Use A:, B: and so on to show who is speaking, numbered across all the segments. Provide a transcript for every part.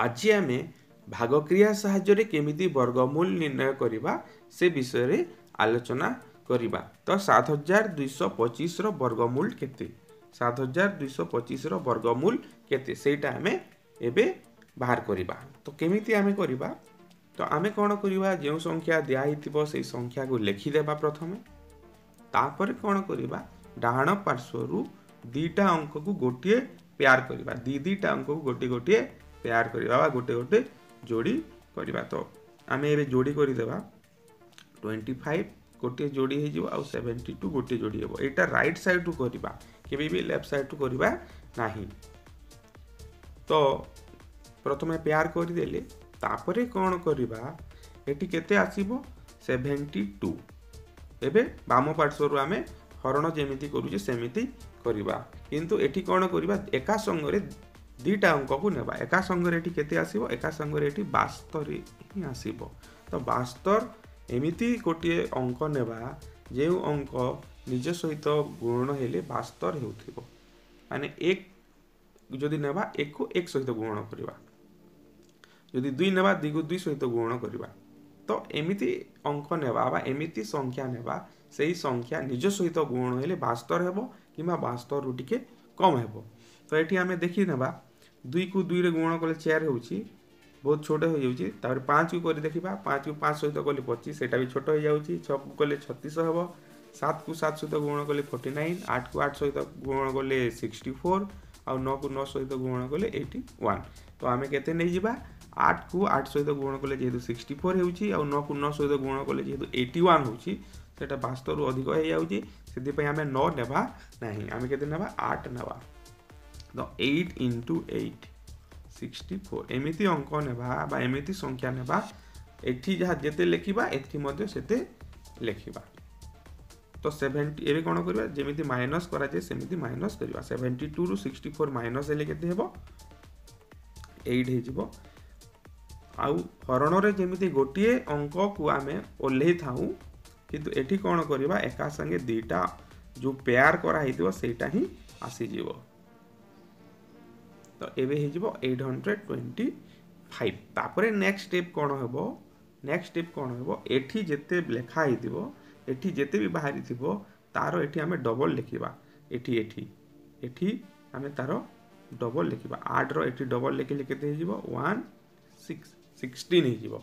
A: ଆଜି ଆମେ ଭାଗକ୍ରିୟା ସାହାଯ୍ୟରେ କେମିତି ବର୍ଗମୂଳ ନିର୍ଣ୍ଣୟ କରିବା ସେ ବିଷୟରେ ଆଲୋଚନା କରିବା ତ ସାତ ହଜାର ଦୁଇଶହ ପଚିଶର ବର୍ଗମୂଳ କେତେ ସାତ ହଜାର ଦୁଇଶହ ପଚିଶର ବର୍ଗମୂଳ କେତେ ସେଇଟା ଆମେ ଏବେ ବାହାର କରିବା ତ କେମିତି ଆମେ କରିବା ତ ଆମେ କ'ଣ କରିବା ଯେଉଁ ସଂଖ୍ୟା ଦିଆହେଇଥିବ ସେଇ ସଂଖ୍ୟାକୁ ଲେଖିଦେବା ପ୍ରଥମେ ତାପରେ କ'ଣ କରିବା ଡାହାଣ ପାର୍ଶ୍ୱରୁ ଦୁଇଟା ଅଙ୍କକୁ ଗୋଟିଏ ପେୟାର କରିବା ଦୁଇ ଦୁଇଟା ଅଙ୍କକୁ ଗୋଟିଏ ଗୋଟିଏ পেয়ার করা বা গোটে গোটে যোড়ি করা তো আমি এবার যোড়ি করিদেবা টোয়েন্টি ফাইভ গোটিয়ে যোড়ি হয়ে আউ সেভেন্টি টু গোটিয়ে যোড়ি হব এইটা রাইট সাইড টু করা কেবে বি লেফট সাইড টু করা না তো প্রথমে পেয়ার করিদেলে তাপরে কোণ করা এটি কেতে আসব সেভেন্টি টু এবে বাম পার্শ্বর আমি হরণ যেমি করুছে সেমিতি করা কিন্তু এটি কোণ করা একা সঙ্গে ଦୁଇଟା ଅଙ୍କକୁ ନେବା ଏକା ସଙ୍ଗରେ ଏଠି କେତେ ଆସିବ ଏକା ସଙ୍ଗରେ ଏଠି ବାସ୍ତରୀ ହିଁ ଆସିବ ତ ବାସ୍ତର ଏମିତି ଗୋଟିଏ ଅଙ୍କ ନେବା ଯେଉଁ ଅଙ୍କ ନିଜ ସହିତ ଗୁଣ ହେଲେ ବାସ୍ତର ହେଉଥିବ ମାନେ ଏକ ଯଦି ନେବା ଏକକୁ ଏକ ସହିତ ଗୁଣ କରିବା ଯଦି ଦୁଇ ନେବା ଦୁଇକୁ ଦୁଇ ସହିତ ଗୁଣ କରିବା ତ ଏମିତି ଅଙ୍କ ନେବା ବା ଏମିତି ସଂଖ୍ୟା ନେବା ସେହି ସଂଖ୍ୟା ନିଜ ସହିତ ଗୁଣ ହେଲେ ବାସ୍ତର ହେବ କିମ୍ବା ବାସ୍ତରରୁ ଟିକେ କମ୍ ହେବ ତ ଏଠି ଆମେ ଦେଖିନେବା ଦୁଇକୁ ଦୁଇରେ ଗୁଣ କଲେ ଚେୟାର ହେଉଛି ବହୁତ ଛୋଟ ହୋଇଯାଉଛି ତାପରେ ପାଞ୍ଚକୁ କରି ଦେଖିବା ପାଞ୍ଚକୁ ପାଞ୍ଚ ସହିତ କଲେ ପଚିଶ ସେଇଟା ବି ଛୋଟ ହୋଇଯାଉଛି ଛଅକୁ କଲେ ଛତିଶ ହେବ ସାତକୁ ସାତ ସହିତ ଗୁଣ କଲେ ଫର୍ଟି ନାଇନ୍ ଆଠକୁ ଆଠ ସହିତ ଗୁଣ କଲେ ସିକ୍ସଟି ଫୋର୍ ଆଉ ନଅକୁ ନଅ ସହିତ ଗୁଣ କଲେ ଏଇଟି ୱାନ୍ ତ ଆମେ କେତେ ନେଇଯିବା ଆଠକୁ ଆଠ ସହିତ ଗୁଣ କଲେ ଯେହେତୁ ସିକ୍ସଟି ଫୋର୍ ହେଉଛି ଆଉ ନଅକୁ ନଅ ସହିତ ଗୁଣ କଲେ ଯେହେତୁ ଏଇଟି ୱାନ୍ ହେଉଛି ସେଇଟା ବାସ୍ତରୁ ଅଧିକ ହୋଇଯାଉଛି ସେଥିପାଇଁ ଆମେ ନଅ ନେବା ନାହିଁ ଆମେ କେତେ ନେବା ଆଠ ନେବା the eight into eight sixty four ଏମିତି ଅଙ୍କ ନେବା ବା ଏମିତି ସଂଖ୍ୟା ନେବା ଏଠି ଯାହା ଯେତେ ଲେଖିବା ଏଠି ମଧ୍ୟ ସେତେ ଲେଖିବା ତ ସେଭେଣ୍ଟି ଏବେ କ'ଣ କରିବା ଯେମିତି ମାଇନସ୍ କରାଯାଏ ସେମିତି ମାଇନସ୍ କରିବା seventy two sixty four minus ହେଲେ କେତେ ହେବ ଏଇଟ୍ ହେଇଯିବ ଆଉ ହରଣରେ ଯେମିତି ଗୋଟିଏ ଅଙ୍କକୁ ଆମେ ଓହ୍ଲେଇ ଥାଉ କିନ୍ତୁ ଏଠି କ'ଣ କରିବା ଏକା ସାଙ୍ଗେ ଦୁଇଟା ଯେଉଁ ପେୟାର କରାହେଇଥିବ ସେଇଟା ହିଁ ଆସିଯିବ ତ ଏବେ ହେଇଯିବ ଏଇଟ୍ ହଣ୍ଡ୍ରେଡ଼ ଟ୍ୱେଣ୍ଟି ଫାଇଭ୍ ତାପରେ ନେକ୍ସଟ ଷ୍ଟେପ୍ କ'ଣ ହେବ ନେକ୍ସଟ ଷ୍ଟେପ୍ କ'ଣ ହେବ ଏଠି ଯେତେ ଲେଖା ହେଇଥିବ ଏଠି ଯେତେ ବି ବାହାରିଥିବ ତାର ଏଠି ଆମେ ଡବଲ୍ ଲେଖିବା ଏଠି ଏଠି ଏଠି ଆମେ ତାର ଡବଲ୍ ଲେଖିବା ଆଠର ଏଠି ଡବଲ୍ ଲେଖିଲେ କେତେ ହେଇଯିବ ୱାନ୍ ସିକ୍ସ ସିକ୍ସଟିନ୍ ହେଇଯିବ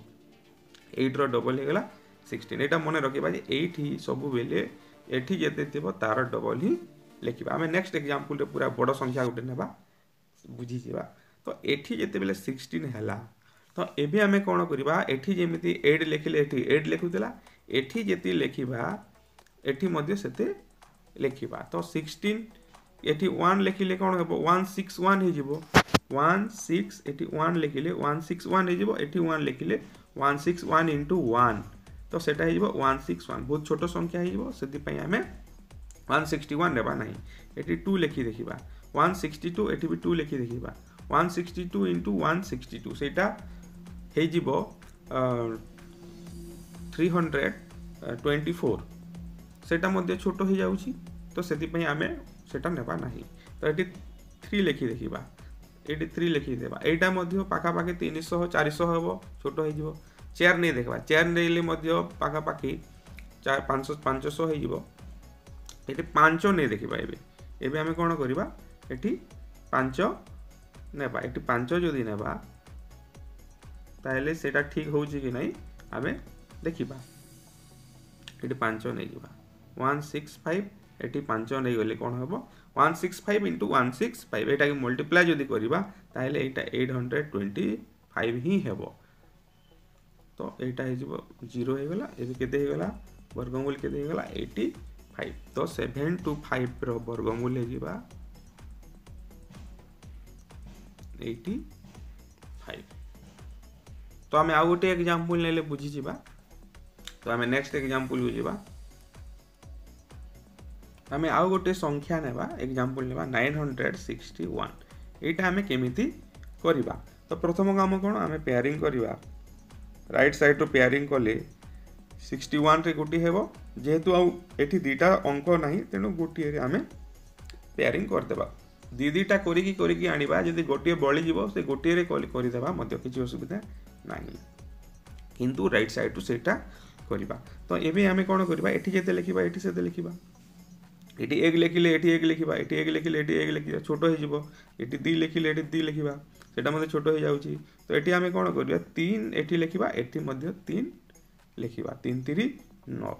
A: ଏଇଟ୍ର ଡବଲ୍ ହେଇଗଲା ସିକ୍ସଟିନ୍ ଏଇଟା ମନେ ରଖିବା ଯେ ଏଇଠି ସବୁବେଳେ ଏଠି ଯେତେ ଥିବ ତାର ଡବଲ୍ ହିଁ ଲେଖିବା ଆମେ ନେକ୍ସଟ ଏକ୍ଜାମ୍ପଲ୍ରେ ପୁରା ବଡ଼ ସଂଖ୍ୟା ଗୋଟେ ନେବା ବୁଝିଯିବା ତ ଏଠି ଯେତେବେଳେ ସିକ୍ସଟିନ୍ ହେଲା ତ ଏବେ ଆମେ କ'ଣ କରିବା ଏଠି ଯେମିତି ଏଇଟ୍ ଲେଖିଲେ ଏଠି ଏଇଟ୍ ଲେଖୁଥିଲା ଏଠି ଯେତିକି ଲେଖିବା ଏଠି ମଧ୍ୟ ସେତେ ଲେଖିବା ତ ସିକ୍ସଟିନ୍ ଏଠି ୱାନ୍ ଲେଖିଲେ କ'ଣ ହେବ ୱାନ୍ ସିକ୍ସ ୱାନ୍ ହେଇଯିବ ୱାନ୍ ସିକ୍ସ ଏଠି ୱାନ୍ ଲେଖିଲେ ୱାନ୍ ସିକ୍ସ ୱାନ୍ ହେଇଯିବ ଏଠି ୱାନ୍ ଲେଖିଲେ one six one into one ତ ସେଇଟା ହେଇଯିବ ୱାନ୍ ସିକ୍ସ ୱାନ୍ ବହୁତ ଛୋଟ ସଂଖ୍ୟା ହେଇଯିବ ସେଥିପାଇଁ ଆମେ ୱାନ୍ ସିକ୍ସଟି ୱାନ୍ ନେବା ନାହିଁ ଏଠି ଟୁ ଲେଖି ଦେଖିବା ওয়ান সিক্সটি টু এটি ବି ଟୁ ଲେଖି ଦେଖିବା one sixty two into one sixty two ସେଇଟା ହେଇଯିବ থ্রি হন্ড্রেড টোয়েন্টি ফোর সেটা মধ্যে ছোট হয়ে যাচ্ছি তো সেপাই আমি সেটা নেবা না তো এটি থ্রি লেখি দেখিবা এটি থ্রি লেখি দেবা এইটা মধ্যে পাখাপাখি তিনশহ চারিশহ হব ছোট হয়ে যাব চেয়ার নেই দেখবা চেয়ার নেইলে মধ্যে পাখাপাখি চার পাঁচশো পাঁচশহ হয়ে যাব এটি পাঁচ নেই দেখিবা এবে এবে আমি কোণ করিবা এটি পাঁচ নেবা এটি পাঁচ যদি নেবা তাহলে সেটা ঠিক হচ্ছে কি নাই আমি দেখিবা এটি পাঁচ নেইযা ওয়ান সিক্স ফাইভ এটি পাঁচ নেইগলে কোণ হব one six five into one six five এটাকে মল্টিপ্লাই যদি করা তাহলে এইটা এইট হন্ড্রেড টোয়েন্টি ফাইভ হি হব তো এইটা হয়ে জিরো হয়ে গলা এবে কেতে হয়ে গলা বর্গমূল কেতে হয়ে গলা এইটি ফাইভ তো সেভেন টু ফাইভর বর্গমূল হয়ে যা ଏଇଟି ଫାଇଭ୍ ତ ଆମେ ଆଉ ଗୋଟେ ଏକ୍ଜାମ୍ପଲ୍ ନେଲେ ବୁଝିଯିବା ତ ଆମେ ନେକ୍ସଟ ଏକ୍ଜାମ୍ପଲ୍କୁ ଯିବା ଆମେ ଆଉ ଗୋଟେ ସଂଖ୍ୟା ନେବା ଏକ୍ଜାମ୍ପଲ୍ ନେବା ନାଇନ୍ ହଣ୍ଡ୍ରେଡ଼ ସିକ୍ସଟି ୱାନ୍ ଏଇଟା ଆମେ କେମିତି କରିବା ତ ପ୍ରଥମ କାମ କ'ଣ ଆମେ ପେୟାରିଂ କରିବା ରାଇଟ୍ ସାଇଡ଼୍ରୁ ପେୟାରିଂ କଲେ ସିକ୍ସଟି ୱାନ୍ରେ ଗୋଟିଏ ହେବ ଯେହେତୁ ଆଉ ଏଠି ଦୁଇଟା ଅଙ୍କ ନାହିଁ ତେଣୁ ଗୋଟିଏରେ ଆମେ ପେୟାରିଂ କରିଦେବା ଦୁଇଟା କରିକି କରିକି ଆଣିବା ଯଦି ଗୋଟିଏ ବଳିଯିବ ସେ ଗୋଟିଏରେ କରିଦେବା ମଧ୍ୟ କିଛି ଅସୁବିଧା ନାହିଁ କିନ୍ତୁ ରାଇଟ୍ ସାଇଡ଼୍ରୁ ସେଇଟା କରିବା ତ ଏବେ ଆମେ କ'ଣ କରିବା ଏଠି ଯେତେ ଲେଖିବା ଏଠି ସେତେ ଲେଖିବା ଏଠି ଏକ ଲେଖିଲେ ଏଠି ଏକ ଲେଖିବା ଏଠି ଏକ ଲେଖିଲେ ଏଠି ଏକ ଲେଖିବା ଛୋଟ ହେଇଯିବ ଏଠି ଦୁଇ ଲେଖିଲେ ଏଠି ଦୁଇ ଲେଖିବା ସେଇଟା ମଧ୍ୟ ଛୋଟ ହେଇଯାଉଛି ତ ଏଠି ଆମେ କ'ଣ କରିବା ତିନି ଏଠି ଲେଖିବା ଏଠି ମଧ୍ୟ ତିନି ଲେଖିବା ତିନି ତିରି ନଅ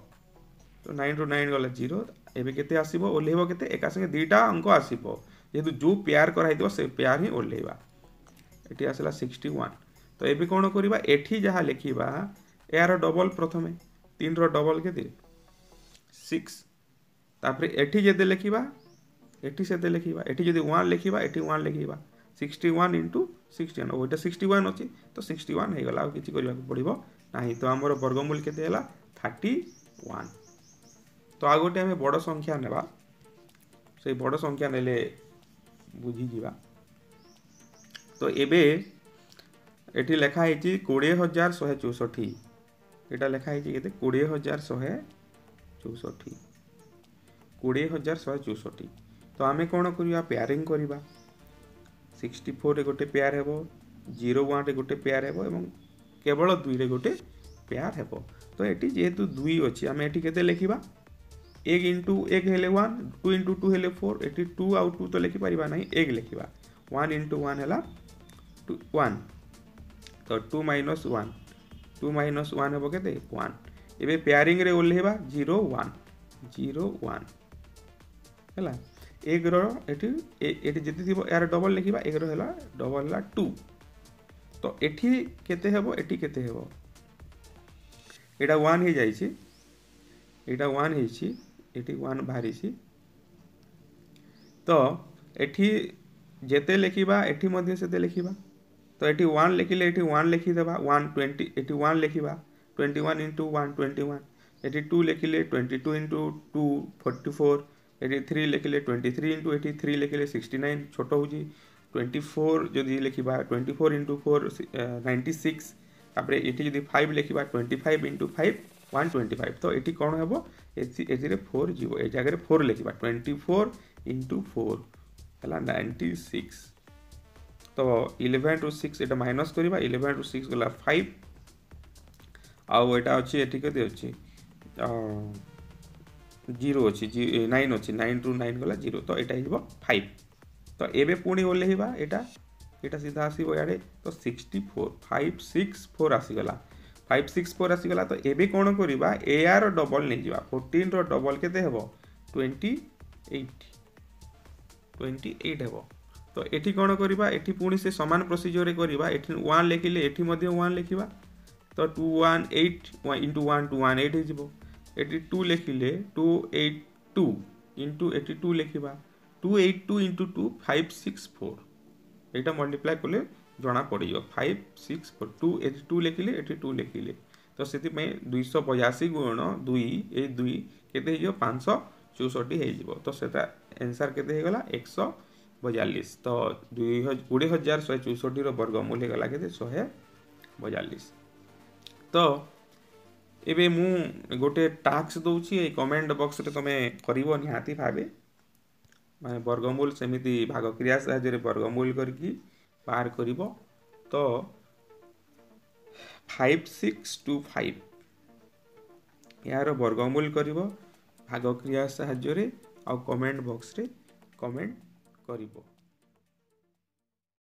A: ତ ନାଇନ୍ରୁ ନାଇନ୍ ଗଲା ଜିରୋ ଏବେ କେତେ ଆସିବ ଓହ୍ଲେଇବ କେତେ ଏକା ସାଙ୍ଗେ ଦୁଇଟା ଅଙ୍କ ଆସିବ ଯେହେତୁ ଯେଉଁ ପେୟାର କରାହେଇଥିବ ସେ ପେୟାର ହିଁ ଓହ୍ଲେଇବା ଏଠି ଆସିଲା ସିକ୍ସଟି ୱାନ୍ ତ ଏବେ କ'ଣ କରିବା ଏଠି ଯାହା ଲେଖିବା ଏହାର ଡବଲ୍ ପ୍ରଥମେ ତିନିର ଡବଲ୍ କେତେ ସିକ୍ସ ତାପରେ ଏଠି ଯେତେ ଲେଖିବା ଏଠି ସେତେ ଲେଖିବା ଏଠି ଯଦି ୱାନ୍ ଲେଖିବା ଏଠି ୱାନ୍ ଲେଖିବା sixty one into sixty one ଓଇଟା sixty one ଅଛି ତ ସିକ୍ସଟି ୱାନ୍ ହେଇଗଲା ଆଉ କିଛି କରିବାକୁ ପଡ଼ିବ ନାହିଁ ତ ଆମର ବର୍ଗମୂଳ କେତେ ହେଲା ଥାର୍ଟି ୱାନ୍ ତ ଆଉ ଗୋଟେ ଆମେ ବଡ଼ ସଂଖ୍ୟା ନେବା ସେଇ ବଡ଼ ସଂଖ୍ୟା ନେଲେ ବୁଝିଯିବା ତ ଏବେ ଏଠି ଲେଖା ହେଇଛି କୋଡ଼ିଏ ହଜାର ଶହେ ଚଉଷଠି ଏଇଟା ଲେଖା ହେଇଛି କେତେ କୋଡ଼ିଏ ହଜାର ଶହେ ଚଉଷଠି କୋଡ଼ିଏ ହଜାର ଶହେ ଚଉଷଠି ତ ଆମେ କ'ଣ କରିବା ପେୟାରିଂ କରିବା ସିକ୍ସଟି ଫୋର୍ରେ ଗୋଟେ ପେୟାର ହେବ ଜିରୋ ୱାନ୍ରେ ଗୋଟେ ପେୟାର ହେବ ଏବଂ କେବଳ ଦୁଇରେ ଗୋଟେ ପେୟାର ହେବ ତ ଏଠି ଯେହେତୁ ଦୁଇ ଅଛି ଆମେ ଏଠି କେତେ ଲେଖିବା e g into e g ହେଲେ ୱାନ୍ ଟୁ ଇଣ୍ଟୁ ଟୁ ହେଲେ ଫୋର୍ ଏଠି ଟୁ ଆଉ ଟୁ ତ ଲେଖିପାରିବା ନାହିଁ ଏଗ୍ ଲେଖିବା ୱାନ୍ ଇଣ୍ଟୁ ୱାନ୍ ହେଲା ଟୁ ୱାନ୍ ତ two minus one two minus one ହେବ କେତେ ୱାନ୍ ଏବେ ପେୟାରିଂରେ ଓହ୍ଲେଇବା ଜିରୋ ୱାନ୍ ଜିରୋ ୱାନ୍ ହେଲା ଏଗ୍ର ଏଠି ଏଠି ଯେତେ ଥିବ ଏହାର ଡବଲ୍ ଲେଖିବା ଏଗ୍ର ହେଲା ଡବଲ୍ ହେଲା ଟୁ ତ ଏଠି କେତେ ହେବ ଏଠି କେତେ ହେବ ଏଇଟା ୱାନ୍ ହେଇଯାଇଛି ଏଇଟା ୱାନ୍ ହେଇଛି এটি ওয়ান বাহারিছি তো এটি যেতে লেখিবা এটি মধ্যে সেতে লেখিবা তো এটি ওয়ান লেখিলে এটি ওয়ান লেখিদেবা ওয়ান টোয়েন্টি এটি one লেখিবা twenty one into one twenty one এটি two লেখিলে twenty two into two forty four এটি থ্রি লেখিলে টোয়েন্টি থ্রি ইন্টু এটি থ্রি লেখিলে সিক্সটি নাইন ছোট হচ্ছে টোয়েন্টি ফোর যদি লেখিবা twenty four into four ninety six তাপরে এটি যদি five লেখিবা twenty five into five one twenty five ତ ଏଠି କ'ଣ ହେବ ଏଠି ଏଥିରେ ଫୋର୍ ଯିବ ଏ ଜାଗାରେ ଫୋର୍ ଲେଖିବା ଟ୍ୱେଣ୍ଟି ଫୋର୍ ଇଣ୍ଟୁ ଫୋର୍ ହେଲା ନାଇଣ୍ଟି ସିକ୍ସ ତ ଇଲେଭେନ୍ ଟୁ ସିକ୍ସ ଏଇଟା ମାଇନସ୍ କରିବା ଇଲେଭେନ୍ ଟୁ ସିକ୍ସ ଗଲା ଫାଇଭ୍ ଆଉ ଏଇଟା ଅଛି ଏଠି କେତେ ଅଛି ଜିରୋ ଅଛି ନାଇନ୍ ଅଛି ନାଇନ୍ ଟୁ ନାଇନ୍ ଗଲା ଜିରୋ ତ ଏଇଟା ହେଇଯିବ ଫାଇଭ୍ ତ ଏବେ ପୁଣି ଓହ୍ଲେଇବା ଏଇଟା ଏଇଟା ସିଧା ଆସିବ ଇଆଡ଼େ ତ sixty four five six four ଆସିଗଲା ফাইভ সিক্স ফোର୍ ଆସିଗଲା ତ ଏବେ କ'ଣ କରିବା ଏଆର ଡବଲ୍ ନେଇଯିବା ଫୋର୍ଟିନ୍ର ଡବଲ୍ କେତେ ହେବ ଟ୍ୱେଣ୍ଟି ଏଇଟ୍ ଟ୍ୱେଣ୍ଟି ଏଇଟ୍ ହେବ ତ ଏଠି କ'ଣ କରିବା ଏଠି ପୁଣି ସେ ସମାନ ପ୍ରୋସିଜିଓରେ କରିବା ଏଠି ୱାନ୍ ଲେଖିଲେ ଏଠି ମଧ୍ୟ ୱାନ୍ ଲେଖିବା ତ two one eight into one two one eight ହେଇଯିବ ଏଠି ଟୁ ଲେଖିଲେ ଟୁ ଏଇଟ୍ ଟୁ ଇଣ୍ଟୁ ଏଠି ଟୁ ଲେଖିବା two eight two into two five six four ଏଇଟା ମଲ୍ଟିପ୍ଲାଏ କଲେ जना पड़ो फाइव सिक्स फोर टू ये टू लेखिले ये टू लेखिले तो से दुईश बयासी गुण दुई दुई के पाँच चौसठी तो एनसर के गला एक बयालीस तो दुई कोड़े हजार शहे चौसठी वर्गमूल होगा शहे बयालीस तो ये मु गोटे टास्क दूँ कमेंट बक्स तुम्हें कर निहाती भाव मैं वर्गमूल सेमती भाग भागक्रिया सागमूल करी কার করিব তো 5625 এর বর্গমূল করিব ভাগ প্রক্রিয়া সাহায্য রে অ কমেন্ট বক্স রে কমেন্ট করিব